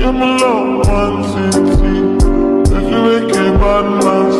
Give me love, one, two, three. If you make a bad man,